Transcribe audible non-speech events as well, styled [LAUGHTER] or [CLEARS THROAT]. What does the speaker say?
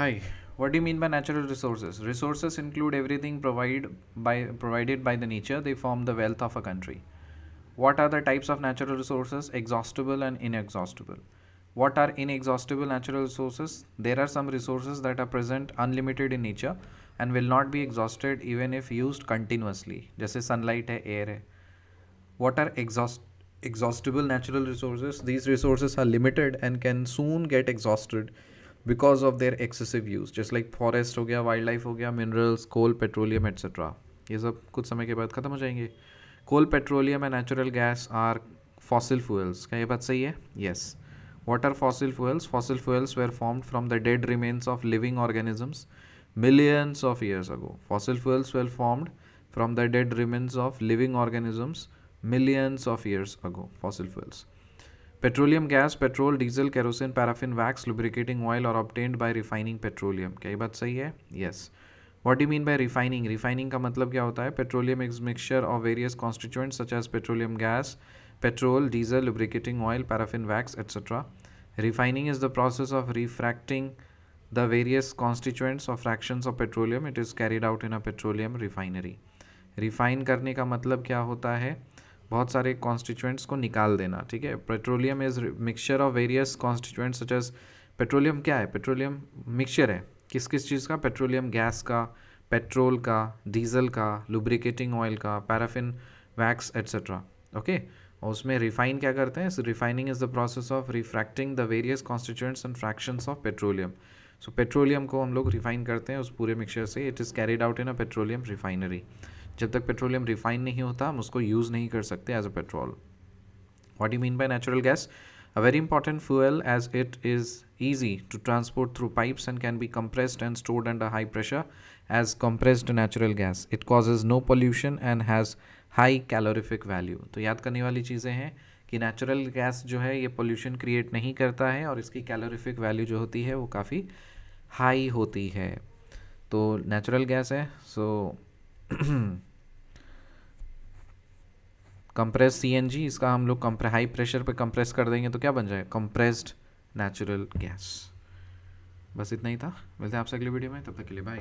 Hi, what do you mean by natural resources? Resources include everything provide by, provided by the nature, they form the wealth of a country. What are the types of natural resources? Exhaustible and inexhaustible. What are inexhaustible natural resources? There are some resources that are present unlimited in nature and will not be exhausted even if used continuously. जैसे sunlight है, air है. What are exhaust exhaustible natural resources? These resources are limited and can soon get exhausted because of their excessive use just like forest हो गया wild life हो गया minerals coal petroleum etcetera ये सब कुछ समय के बाद ख़त्म हो जाएँगे coal petroleum and natural gas are fossil fuels क्या ये बात सही है yes what are fossil fuels fossil fuels were formed from the dead remains of living organisms millions of years ago. Fossil fuels were formed from the dead remains of living organisms millions of years ago. Fossil fuels. Petroleum, gas, petrol, diesel, kerosene, paraffin, wax, lubricating oil और obtained by refining petroleum. क्या ये बात सही है? Yes what you mean by refining refining का मतलब क्या होता है? Petroleum is mixture of various constituent such as petroleum gas petrol diesel, lubricating oil, paraffin, wax etcetera refining is the process of refracting the various constituents of fractions of petroleum it is carried out in a petroleum refinery refine करने का मतलब क्या होता है? बहुत सारे constituents को निकाल देना, ठीक है? Petroleum is mixture of various constituents such as petroleum क्या है? पेट्रोलियम मिक्सचर है। किस किस चीज़ का? पेट्रोलियम गैस का पेट्रोल का डीजल का लुब्रिकेटिंग ऑयल का पैराफिन वैक्स एट्सेट्रा ओके और उसमें रिफाइन क्या करते हैं? Refining is the process of refracting the various constituents and fractions of petroleum so petroleum को हम लोग रिफाइन करते हैं उस पूरे मिक्सचर से। It is carried out in a petroleum refinery जब तक पेट्रोलियम रिफाइन नहीं होता, हम उसको यूज़ नहीं कर सकते as a petrol what you mean by natural gas a very important fuel as it is easy to transport through pipes and can be compressed and stored and a high pressure as compressed natural gas it causes no pollution and has high calorific value तो याद करने वाली चीज़ें हैं कि natural gas जो है, ये पोल्यूशन क्रिएट नहीं करता है और इसकी कैलोरिफिक वैल्यू जो होती है, वो काफ़ी हाई होती है। तो नेचुरल गैस है so so [CLEARS THROAT] [CLEARS THROAT] compress C N G इसका हम लोग कंप्रे हाई प्रेशर पे कंप्रेस कर देंगे तो क्या बन जाएगा? कंप्रेस्ड नेचुरल गैस बस इतना ही था। मिलते हैं आपसे अगले वीडियो में, तब तक के लिए बाय